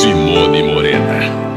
Simone Morena.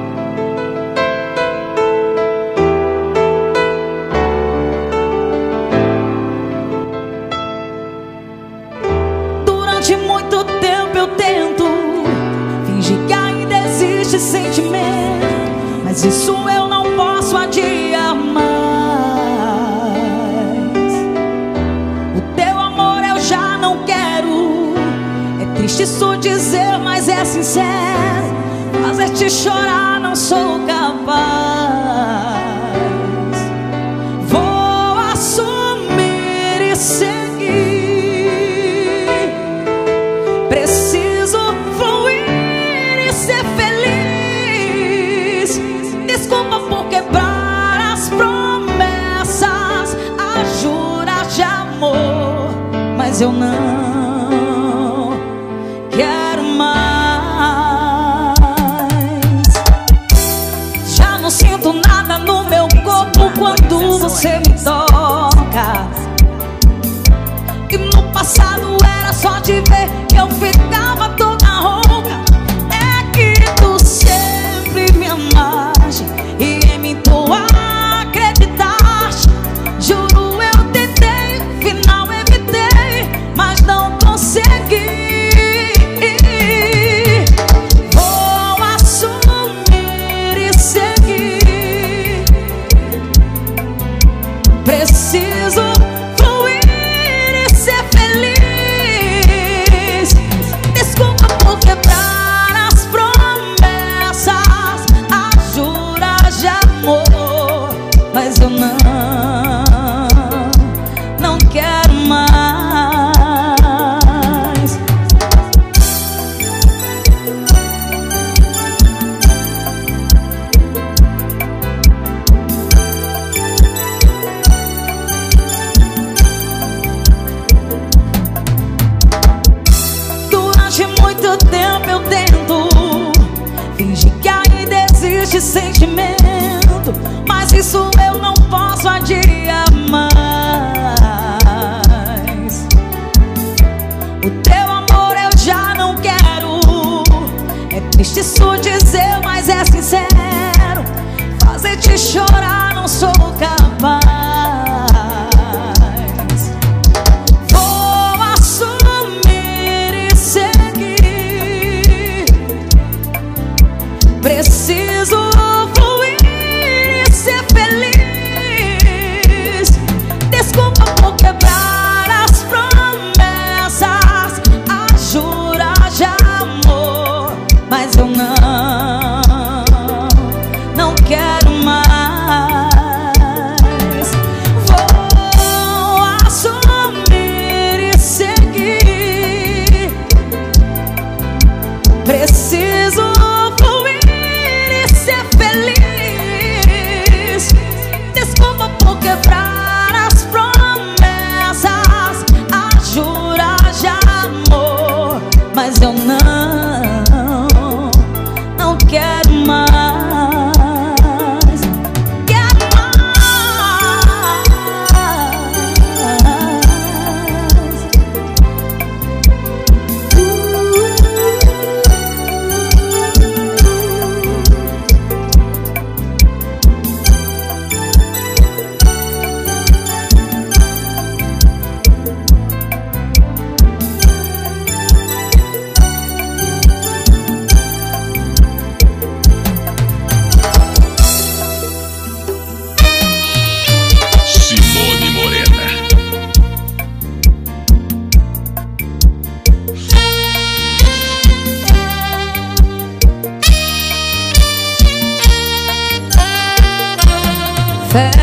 fair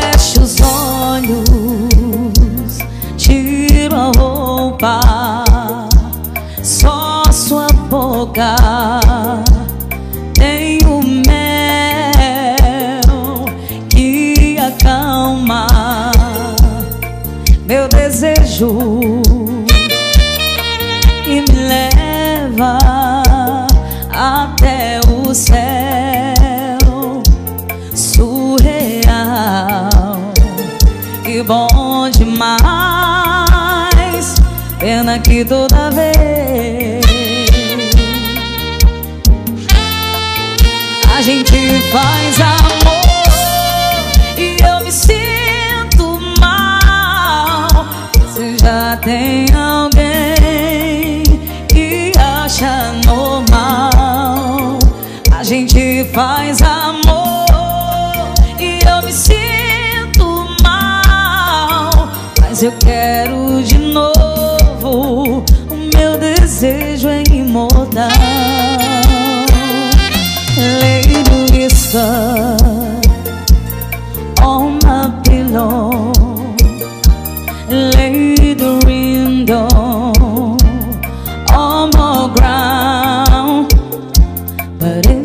toda vez. A gente faz amor e eu me sinto mal. Você já tem alguém e acha normal. A gente faz amor e eu me sinto mal, mas eu quero. but it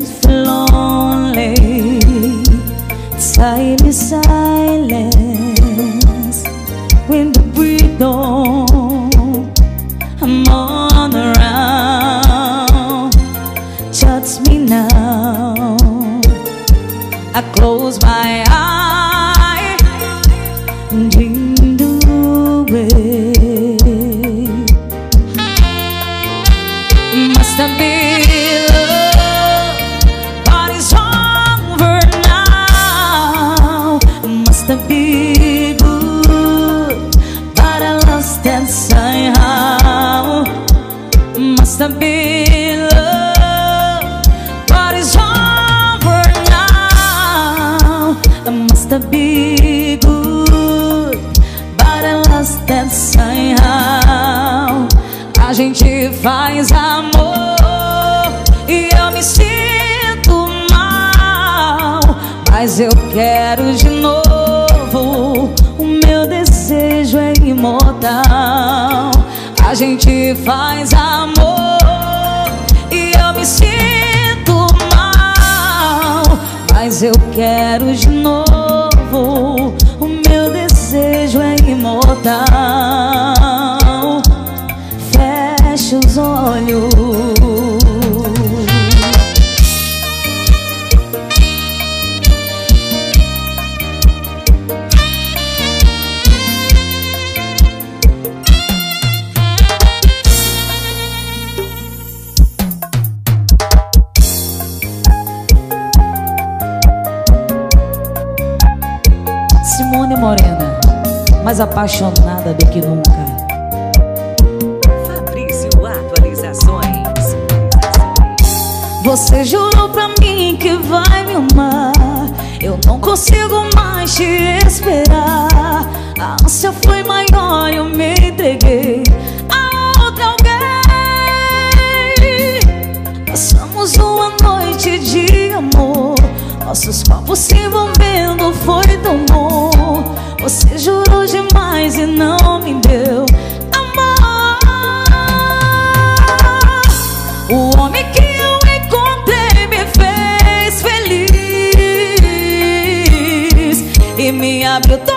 olho Simone Morena, mais apaixonada do que nunca. Você jurou pra mim que vai me amar. Eu não consigo mais te esperar. A ânsia foi maior e eu me entreguei A outra alguém. Passamos uma noite de amor. Nossos papos se envolvendo foi tão bom. Você jurou demais e não me deu. me abriu todo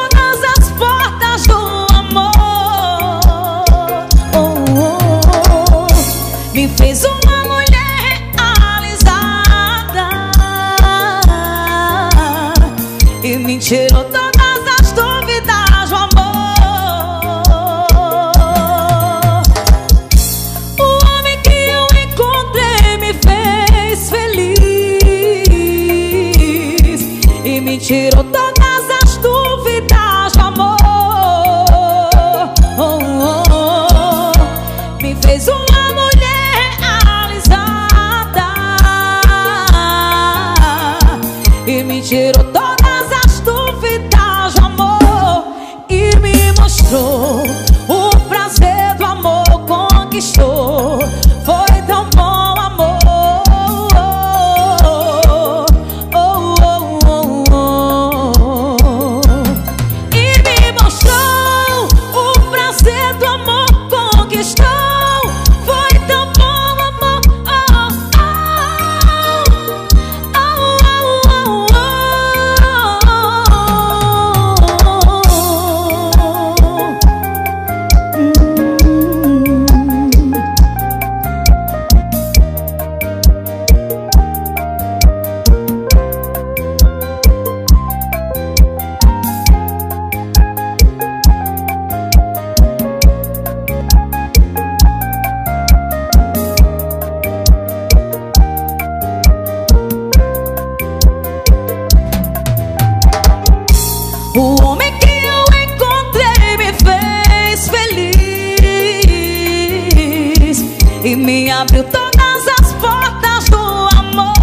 abriu todas as portas do amor.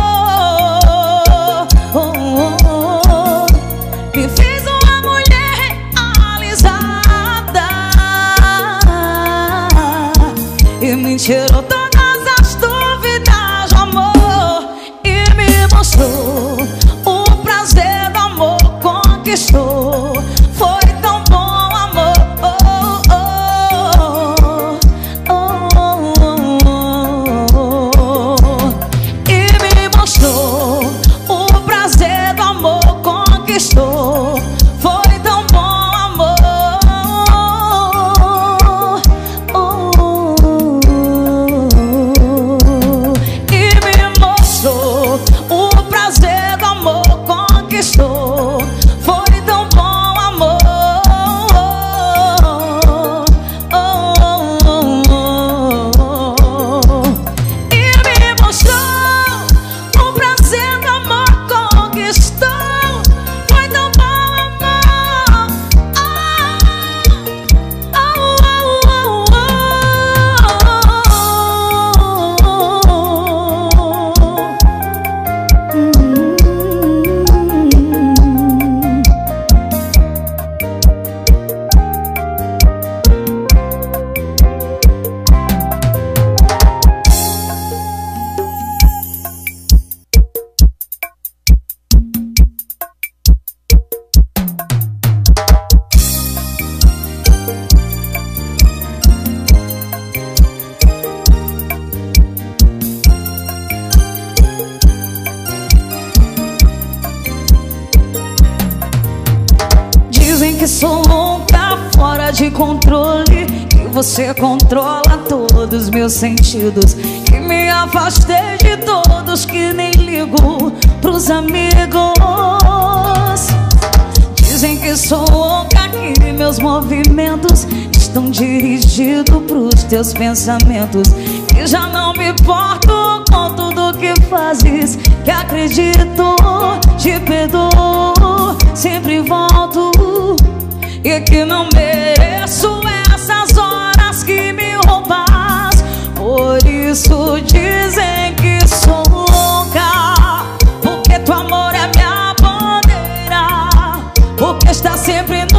Oh, oh, oh. Me fez uma mulher realizada e me tirou você controla todos os meus sentidos. Que me afastei de todos Que nem ligo pros amigos. Dizem que sou louca, que meus movimentos Estão dirigidos pros teus pensamentos. Que já não me importo com tudo que fazes Que acredito, te perdoo. Sempre volto e que não mereço essas isso dizem que sou louca, porque teu amor é minha bandeira, porque está sempre nos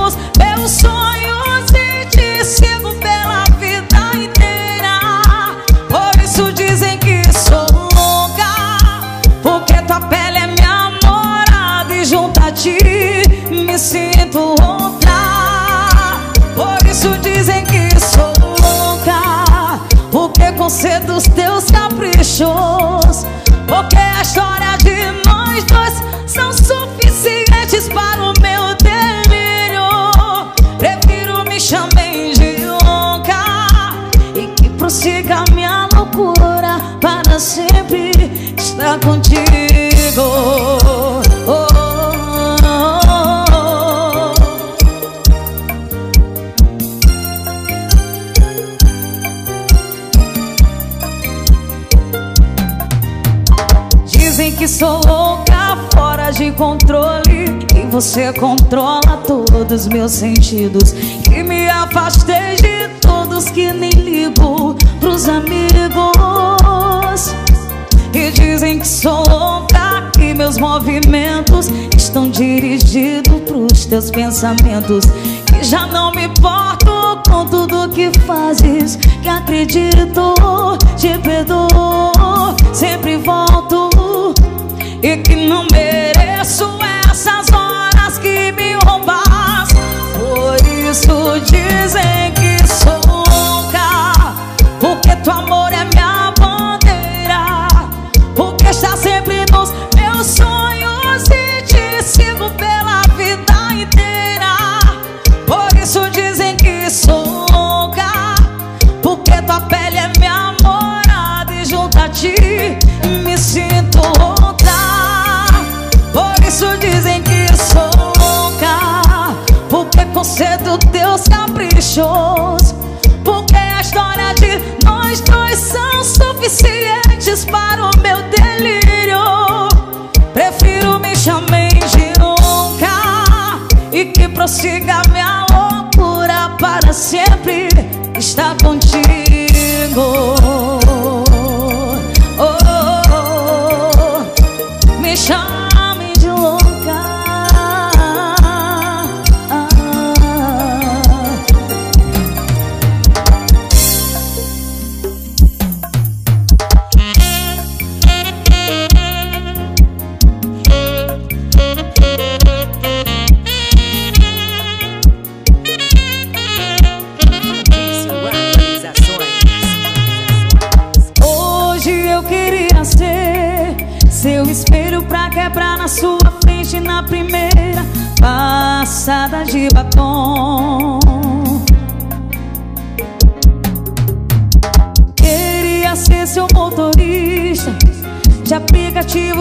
porque concedo os teus caprichos. Porque a história de nós dois são suficientes para o sou louca, fora de controle E você controla todos os meus sentidos. E me afastei de todos que nem ligo pros amigos. E dizem que sou louca, que meus movimentos Estão dirigidos pros teus pensamentos. Que já não me importo com tudo que fazes Que acredito, te perdoo. Sempre volto e que não mereço essas horas que me roubas. Por isso dizem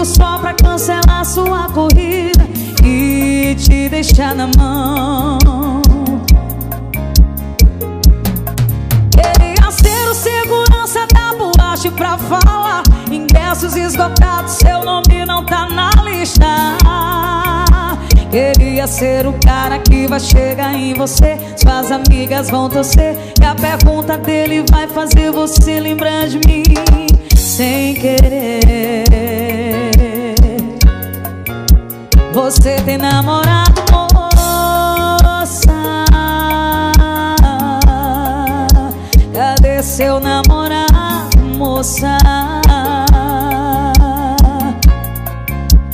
só pra cancelar sua corrida e te deixar na mão. Queria ser o segurança da boate pra falar. Ingressos esgotados, seu nome não tá na lista. Queria ser o cara que vai chegar em você. Suas amigas vão torcer. E a pergunta dele vai fazer você lembrar de mim sem querer. Você tem namorado, moça? Cadê seu namorado, moça?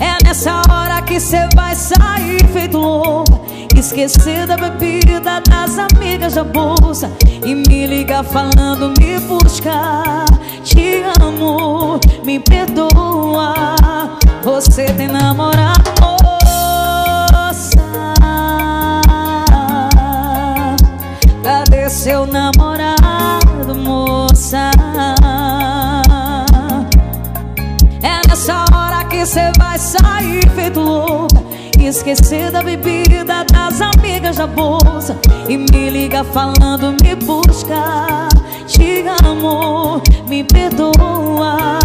É nessa hora que cê vai sair feito louco Esquecer da bebida das amigas da bolsa E me ligar falando me buscar Te amo, me perdoa Você tem namorado, seu namorado, moça? É nessa hora que cê vai sair feito louca. Esquecer da bebida das amigas da bolsa. E me liga falando me busca. Te amo, me perdoa.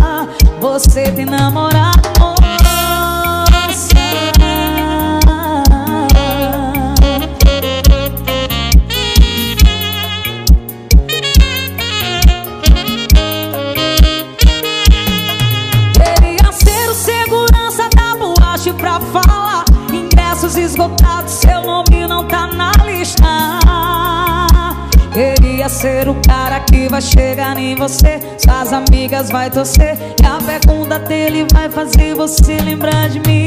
Você tem namorado, moça Queria ser o cara que vai chegar em você. Suas amigas vai torcer E a pergunta dele vai fazer você lembrar de mim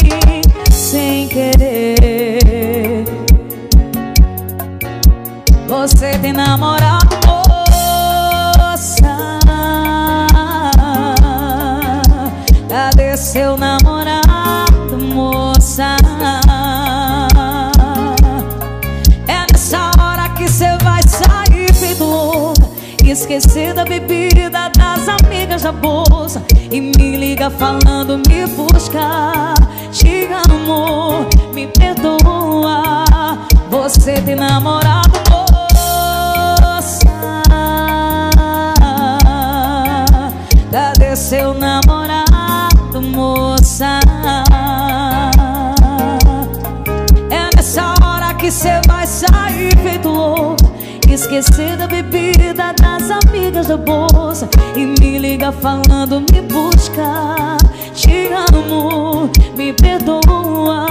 Sem querer. Você tem namorado, moça? Cadê seu namorado, Esquecer da bebida das amigas da bolsa E me liga falando me busca Te amo, me perdoa. Você tem namorado, moça? Cadê seu namorado, Esquecer da bebida das amigas da bolsa E me liga falando me busca Te amo, me perdoa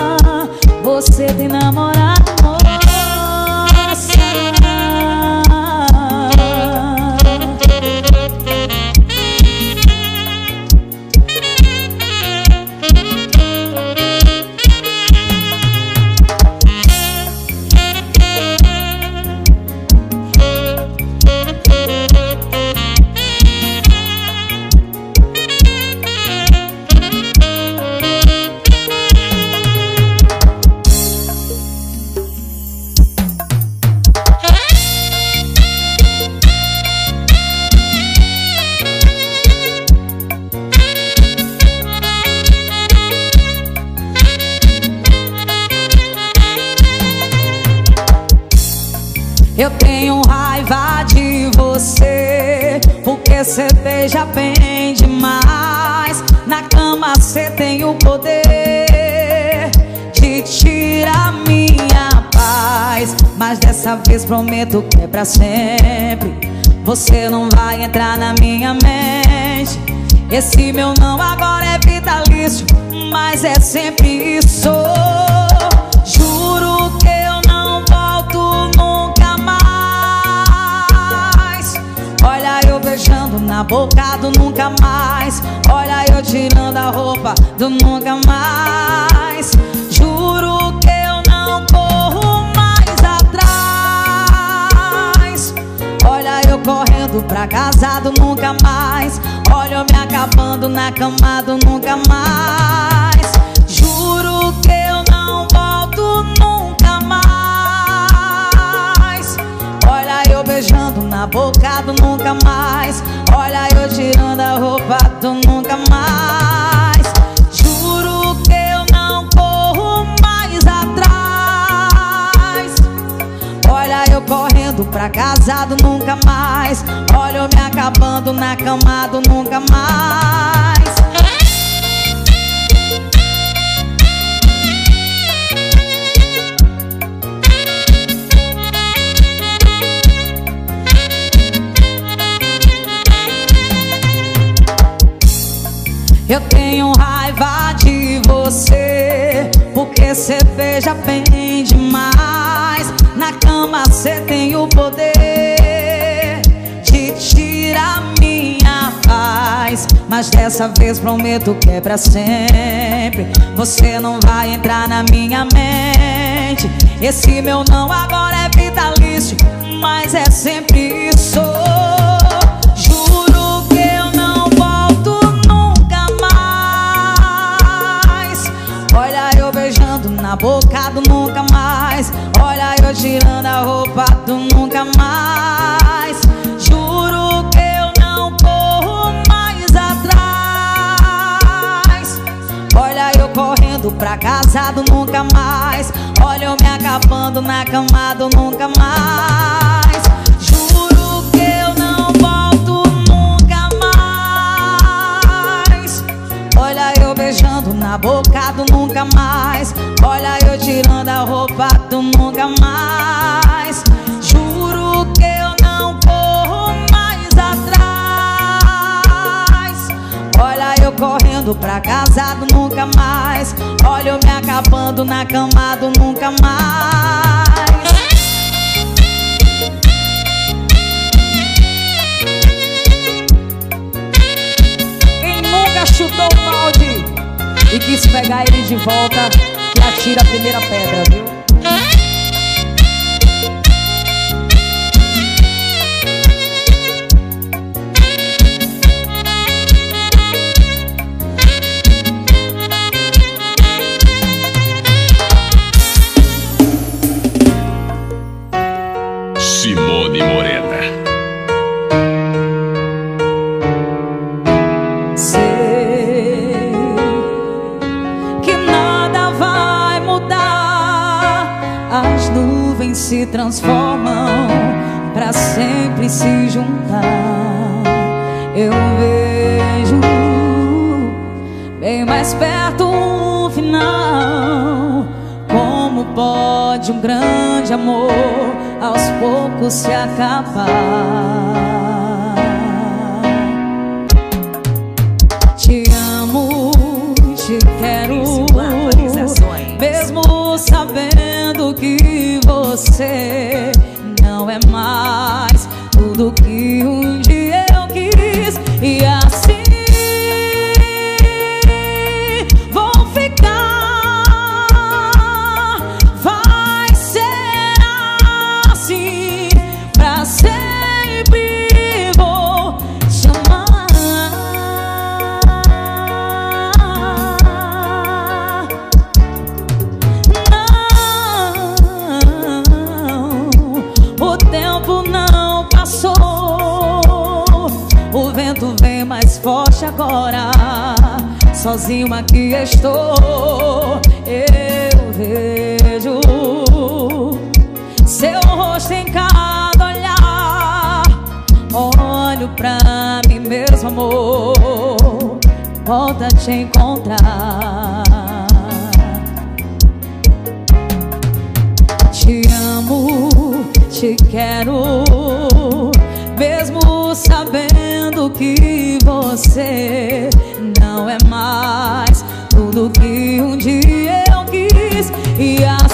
Você tem namorado, moça que é pra sempre. Você não vai entrar na minha mente. Esse meu não agora é vitalício Mas é sempre isso. Juro que eu não volto nunca mais. Olha eu beijando na boca do nunca mais. Olha eu tirando a roupa do nunca mais. Juro que eu correndo pra casado nunca mais. Olha eu me acabando na cama do nunca mais. Juro que eu não volto nunca mais. Olha eu beijando na boca do nunca mais. Olha eu tirando a roupa do nunca mais. Juro que eu não corro mais atrás. Olha eu correndo pra casado nunca mais. Olha eu me acabando na cama do nunca mais. Eu tenho raiva de você Porque cê beija bem demais Na cama cê tem o poder De tirar minha paz. Mas dessa vez prometo que é pra sempre. Você não vai entrar na minha mente. Esse meu não agora é vitalício Mas é sempre isso Tirando a roupa do nunca mais. Juro que eu não corro mais atrás. Olha eu correndo pra casa do nunca mais. Olha eu me acabando na cama do nunca mais. Juro que eu não volto nunca mais. Olha eu beijando na boca do nunca mais. Olha eu tirando a roupa do nunca mais. Juro que eu não corro mais atrás. Olha eu correndo pra casa do nunca mais. Olha eu me acabando na cama do nunca mais. Quem nunca chutou o balde e quis pegar ele de volta, atira a primeira pedra, viu? Forte agora. Sozinho aqui estou. Eu vejo seu rosto em cada olhar. Olho pra mim mesmo, amor. Volta a te encontrar. Te amo, te quero, mesmo sabendo que você não é mais tudo que um dia eu quis. E assim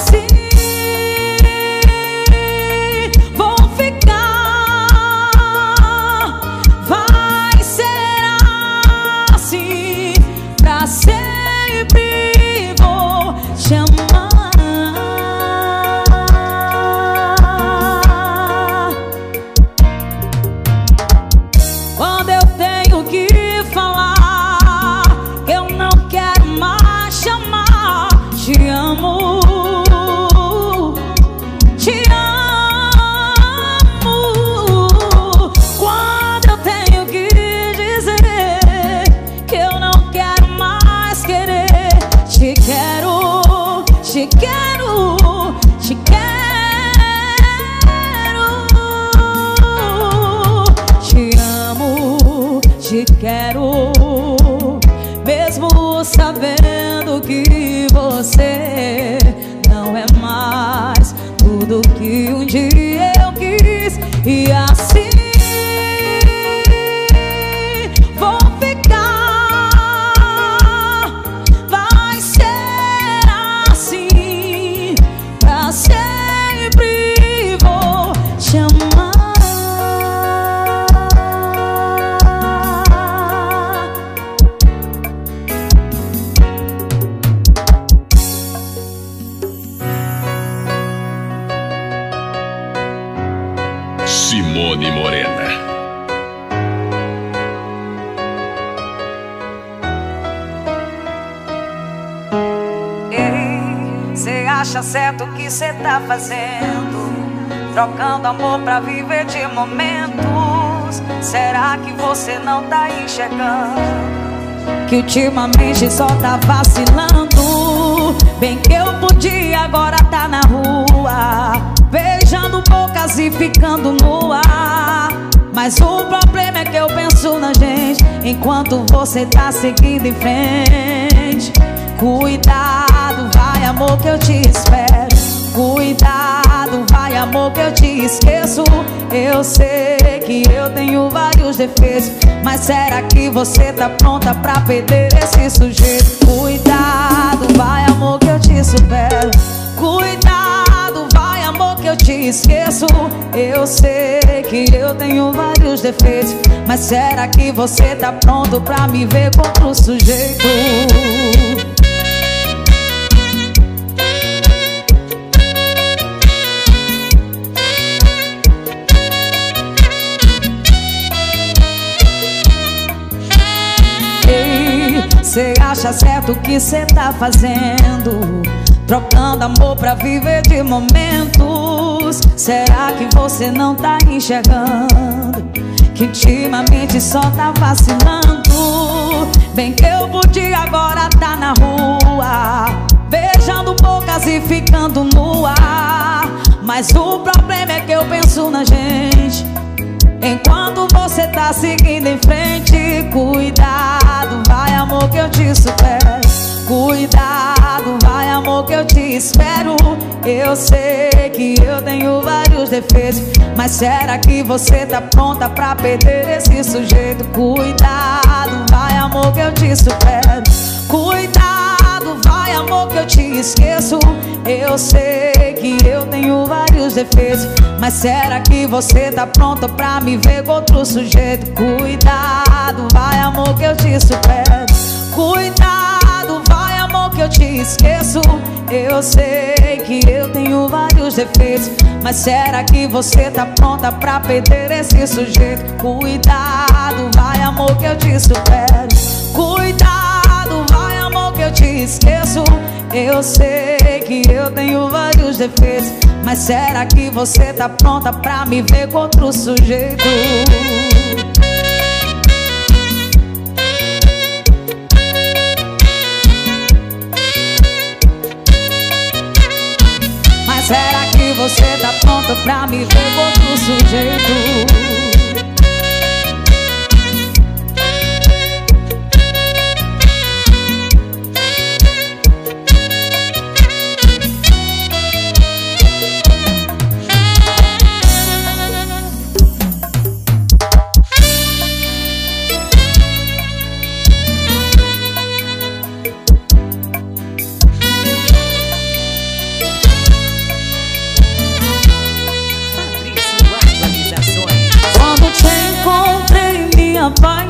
te quero, te quero. Te amo, te quero. Mesmo sabendo que você não é mais tudo que um dia eu quis. E tá fazendo? Trocando amor pra viver de momentos. Será que você não tá enxergando? Que ultimamente só tá vacilando. Bem que eu podia, agora tá na rua. Beijando bocas e ficando no ar. Mas o problema é que eu penso na gente Enquanto você tá seguindo em frente Cuidado, vai amor que eu te espero Cuidado, vai amor que eu te esqueço Eu sei que eu tenho vários defeitos Mas será que você tá pronta pra perder esse sujeito? Cuidado, vai amor que eu te supero Cuidado, vai amor que eu te esqueço Eu sei que eu tenho vários defeitos Mas será que você tá pronto pra me ver com outro sujeito? Ei, Cê acha certo o que cê tá fazendo? Trocando amor pra viver de momentos. Será que você não tá enxergando? Que ultimamente só tá vacilando. Bem que eu podia agora tá na rua. Beijando bocas e ficando no ar. Mas o problema é que eu penso na gente. Enquanto você tá seguindo em frente, cuidado, vai amor que eu te supero. Cuidado, vai amor que eu te espero. Eu sei que eu tenho vários defeitos, mas será que você tá pronta pra perder esse sujeito? Cuidado, vai amor que eu te supero. Cuidado, amor que eu te esqueço. Eu sei que eu tenho vários defeitos, mas será que você tá pronta pra me ver com outro sujeito? Cuidado, vai amor que eu te supero. Cuidado, vai amor que eu te esqueço. Eu sei que eu tenho vários defeitos, mas será que você tá pronta pra perder esse sujeito? Cuidado, vai amor que eu te supero. Cuidado, vai que eu te esqueço. Eu sei que eu tenho vários defeitos, mas será que você tá pronta pra me ver com outro sujeito? Mas será que você tá pronta pra me ver com outro sujeito?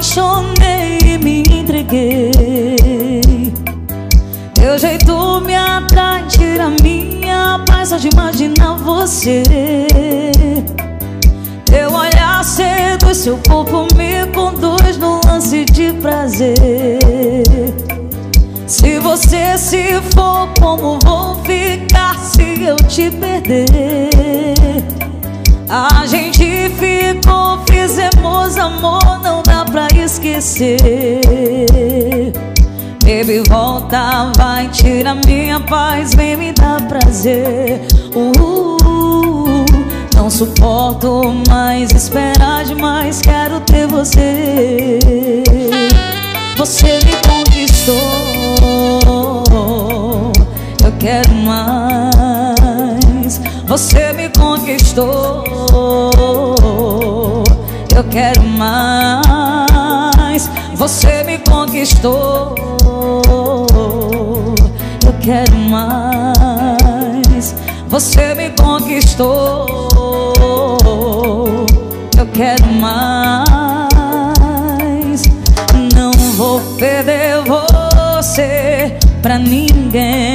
Apaixonei e me entreguei. Teu jeito me atrai, tira minha paz só de imaginar você. Teu olhar seduz, seu corpo me conduz no lance de prazer. Se você se for, como vou ficar se eu te perder? A gente ficou, fizemos amor, não dá pra esquecer. Baby, volta, vai, tira minha paz, vem me dar prazer. Uh, não suporto mais esperar demais, quero ter você. Você me conquistou, eu quero mais. Você me conquistou, eu quero mais. Você me conquistou, eu quero mais. Você me conquistou, eu quero mais. Não vou perder você pra ninguém.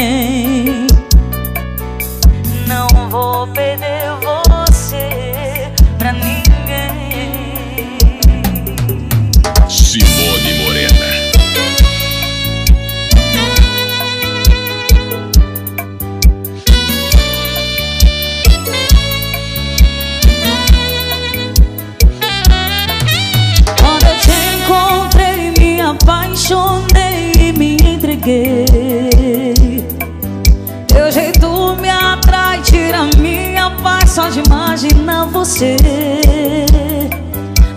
Você.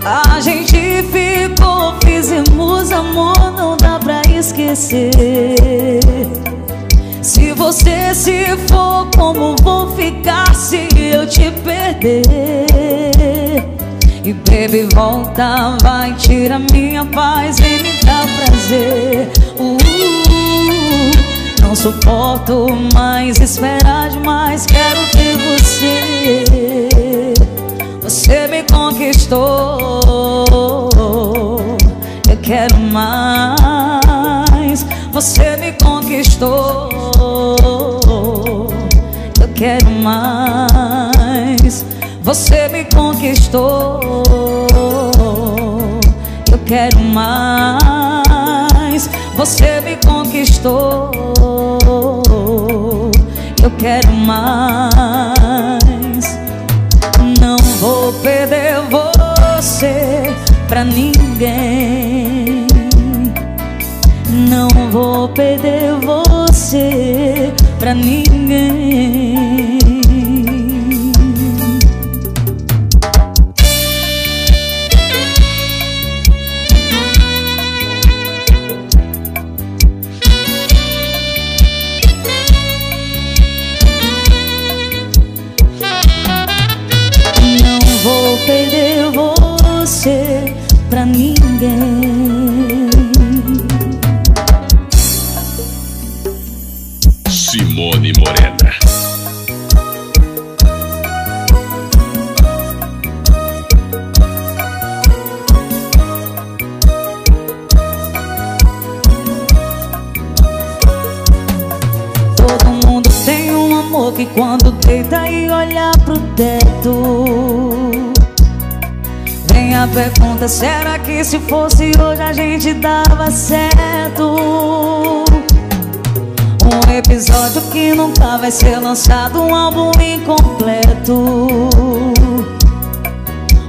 A gente ficou, fizemos amor, não dá pra esquecer. Se você se for, como vou ficar se eu te perder? E baby, volta, vai, tira minha paz, vem me dar prazer. Uh, não suporto mais esperar demais, quero ter você. Você me conquistou, eu quero mais. Você me conquistou, eu quero mais. Você me conquistou, eu quero mais. Você me conquistou, eu quero mais. Pra ninguém. Não vou perder você pra ninguém. Pro teto Vem a pergunta, será que se fosse hoje a gente dava certo? Um episódio que nunca vai ser lançado, um álbum incompleto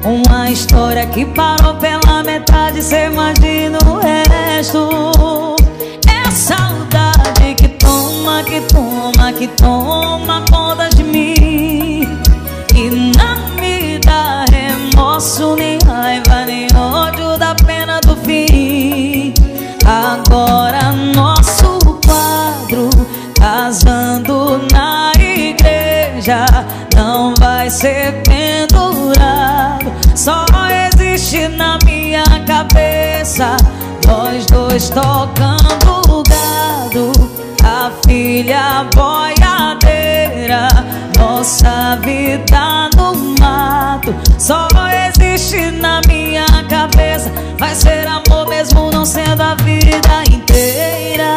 uma história que parou pela metade, cê imagina o resto. É saudade que toma, que toma, que toma ser pendurado, só existe na minha cabeça. Nós dois tocando gado, a filha boiadeira, nossa vida no mato, só existe na minha cabeça. Vai ser amor mesmo não sendo a vida inteira.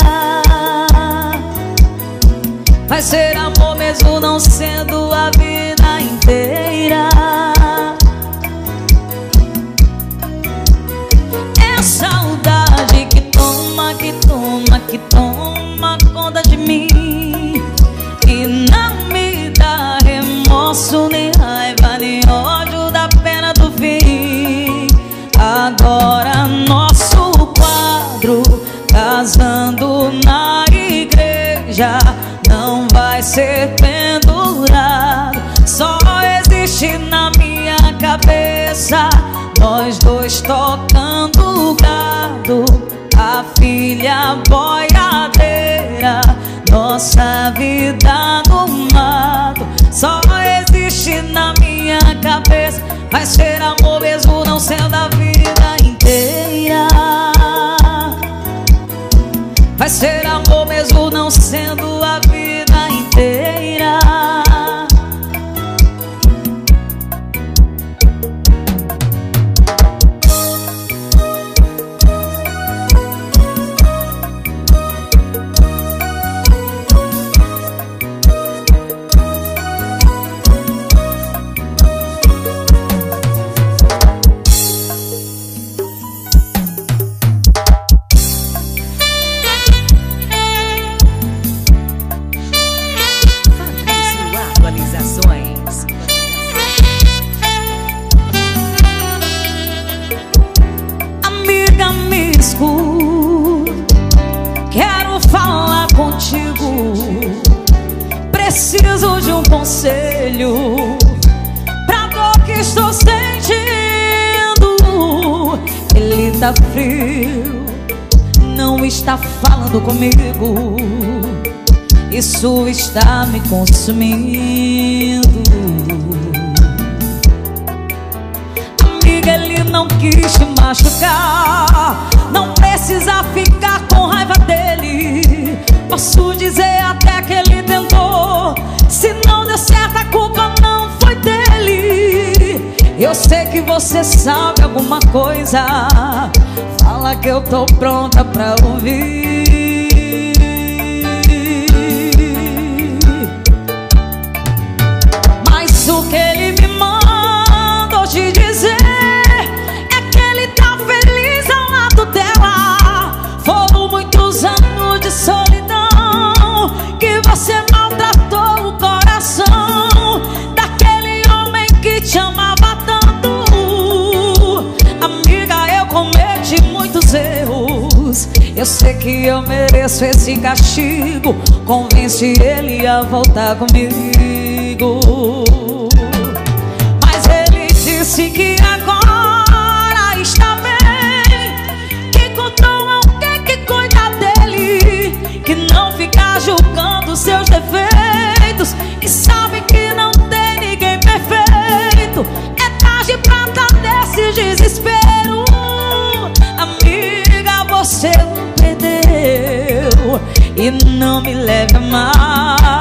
Vai ser amor mesmo não sendo a vida inteira. É saudade que toma, que toma, que toma conta de mim. E não me dá remorso, nem ser pendurado. Só existe na minha cabeça nós dois tocando gado, a filha boiadeira, nossa vida no mato. Só existe na minha cabeça, vai ser amor mesmo não sendo a tá frio, não está falando comigo. Isso está me consumindo. Amiga, ele não quis te machucar. Não precisa ficar com raiva dele. Posso dizer até que ele tentou. Se não deu certo, a culpa não. Eu sei que você sabe alguma coisa. Fala que eu tô pronta pra ouvir. Mas o que ele me manda hoje dizer é que ele tá feliz ao lado dela. Foram muitos anos de solidão que você maltratou erros. Eu sei que eu mereço esse castigo. Convence ele a voltar comigo. Mas ele disse que agora está bem. Que encontrou alguém que cuida dele. Que não fica julgando seus defeitos. E sabe que não tem ninguém perfeito. É tarde pra tá desse desespero. E não me leve a mal.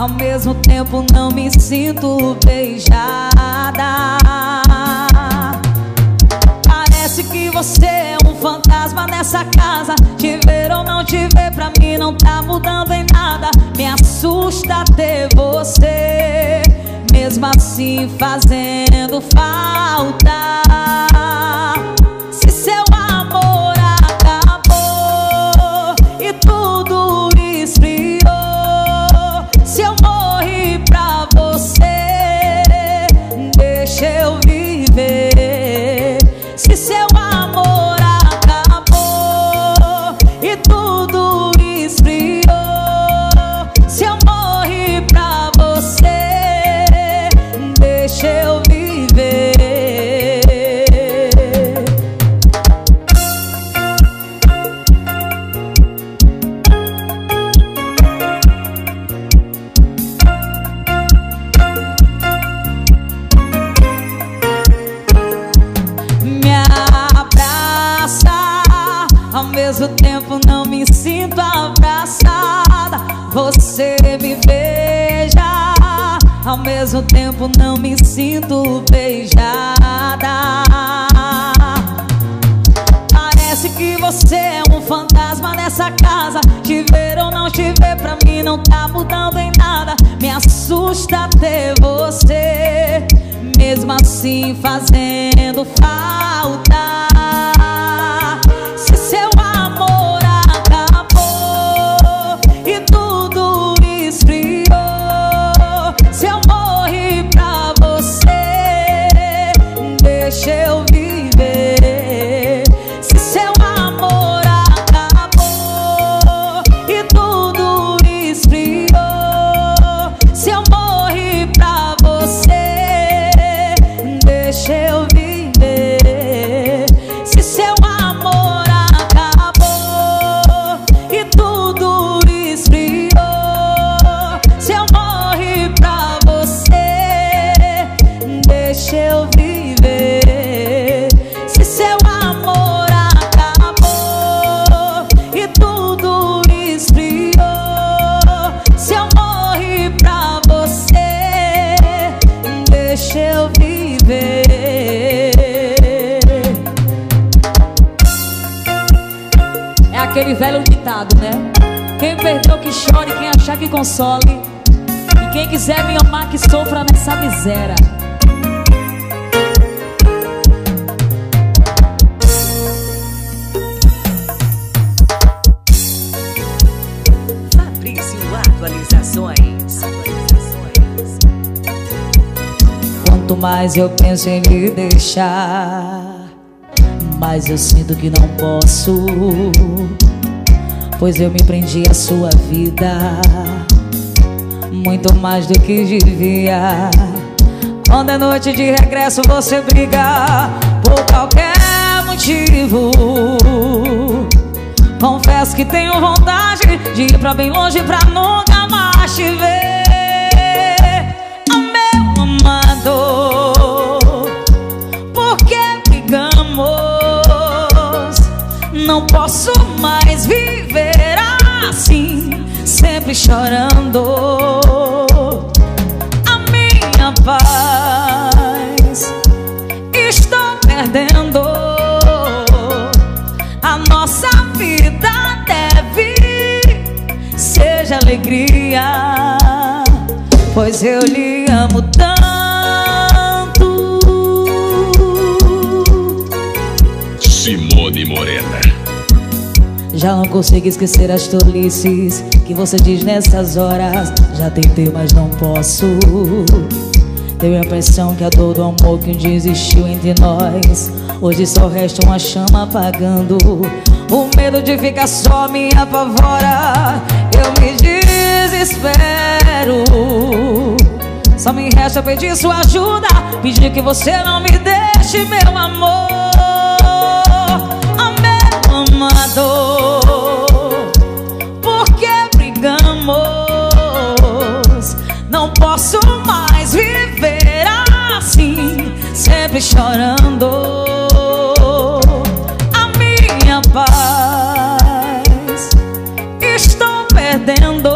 Ao mesmo tempo não me sinto beijada. Parece que você é um fantasma nessa casa. Te ver ou não te ver, pra mim não tá mudando em nada. Me assusta ter você. mesmo assim fazendo falta. Ao mesmo tempo não me sinto abraçada. Você me beija. Ao mesmo tempo não me sinto beijada. Parece que você é um fantasma nessa casa. Te ver ou não te ver, pra mim não tá mudando em nada. Me assusta ter você, mesmo assim fazendo falta. Aquele velho ditado, né? Quem perdeu que chore, quem achar que console. E quem quiser me amar que sofra nessa miséria. Fabrício Atualizações. Quanto mais eu penso em lhe deixar, mais eu sinto que não posso. Pois eu me prendi à sua vida, muito mais do que devia. Quando é noite de regresso, você briga por qualquer motivo. Confesso que tenho vontade de ir pra bem longe pra nunca mais te ver. Meu amado, por que brigamos? Não posso mais assim, sempre chorando. A minha paz estou perdendo. A nossa vida deve seja alegria, pois eu lhe amo tanto. Simone Morena. Já não consigo esquecer as tolices que você diz nessas horas. Já tentei, mas não posso. Tenho a impressão que a dor do amor que dia existiu entre nós. Hoje só resta uma chama apagando. O medo de ficar só me apavora. Eu me desespero. Só me resta pedir sua ajuda. Pedir que você não me deixe, meu amor. Oh, chorando a minha paz. Estou perdendo